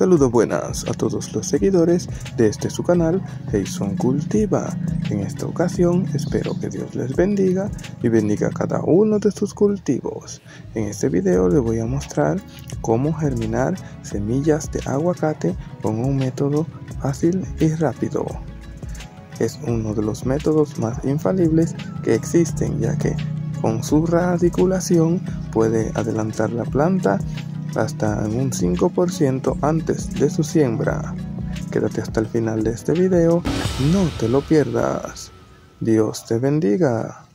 Saludos buenas a todos los seguidores de este su canal Jason Cultiva. En esta ocasión espero que Dios les bendiga y bendiga cada uno de sus cultivos. En este video les voy a mostrar cómo germinar semillas de aguacate con un método fácil y rápido. Es uno de los métodos más infalibles que existen ya que con su radiculación puede adelantar la planta hasta un 5% antes de su siembra. Quédate hasta el final de este video, no te lo pierdas. Dios te bendiga.